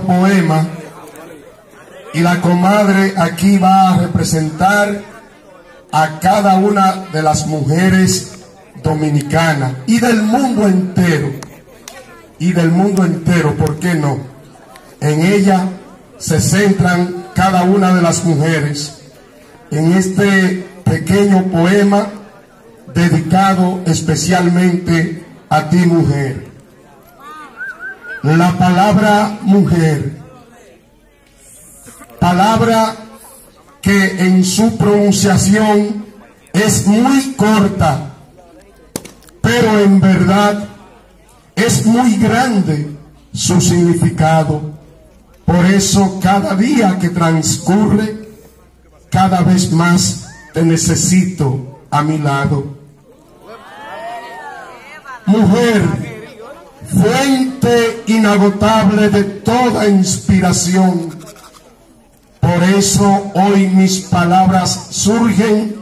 poema y la comadre aquí va a representar a cada una de las mujeres dominicanas y del mundo entero. Y del mundo entero, ¿por qué no? En ella se centran cada una de las mujeres en este pequeño poema dedicado especialmente a ti mujer. La palabra mujer, palabra que en su pronunciación es muy corta, pero en verdad es muy grande su significado. Por eso cada día que transcurre, cada vez más te necesito a mi lado. Mujer, fuente inagotable de toda inspiración. Por eso hoy mis palabras surgen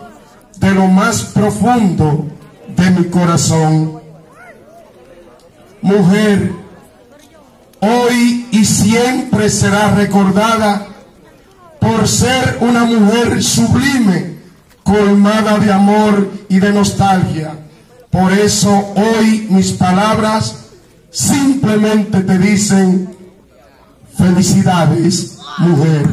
de lo más profundo de mi corazón. Mujer, hoy y siempre será recordada por ser una mujer sublime, colmada de amor y de nostalgia. Por eso hoy mis palabras simplemente te dicen felicidades, mujer.